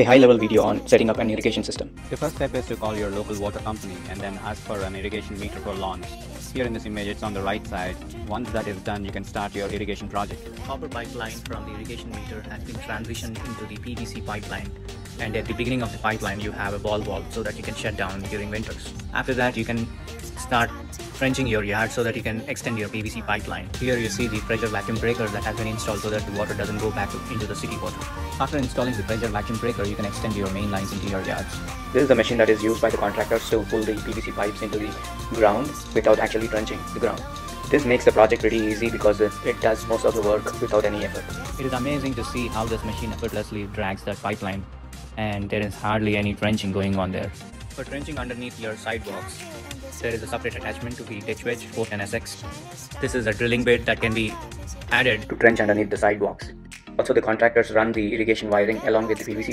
a high-level video on setting up an irrigation system. The first step is to call your local water company and then ask for an irrigation meter for launch. Here in this image, it's on the right side. Once that is done, you can start your irrigation project. copper pipeline from the irrigation meter has been transitioned into the PVC pipeline and at the beginning of the pipeline you have a ball valve so that you can shut down during winters. After that you can start trenching your yard so that you can extend your PVC pipeline. Here you see the pressure vacuum breaker that has been installed so that the water doesn't go back into the city water. After installing the pressure vacuum breaker you can extend your main lines into your yards. This is the machine that is used by the contractors to pull the PVC pipes into the ground without actually trenching the ground. This makes the project pretty easy because it does most of the work without any effort. It is amazing to see how this machine effortlessly drags that pipeline and there is hardly any trenching going on there. For trenching underneath your sidewalks, there is a separate attachment to the Ditch Witch for NSX. This is a drilling bit that can be added to trench underneath the sidewalks. Also, the contractors run the irrigation wiring along with the PVC